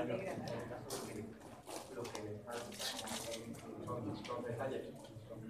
en lo que son los detalles, son